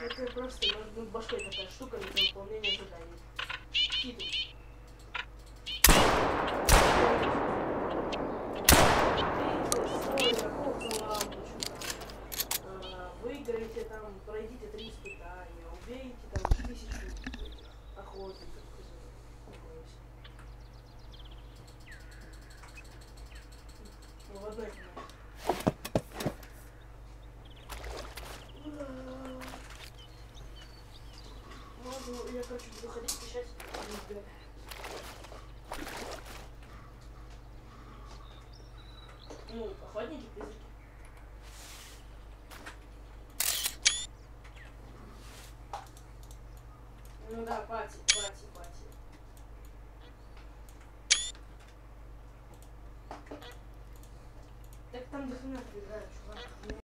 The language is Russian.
Это просто над ну, башкой такая штука для выполнения заданий. Кидай. Э, выиграйте там, пройдите 30 я, короче, буду ходить, пищать. Ну, охотники, призраки. Ну да, пати, пати, пати. Так там дохнуть, да, чувак.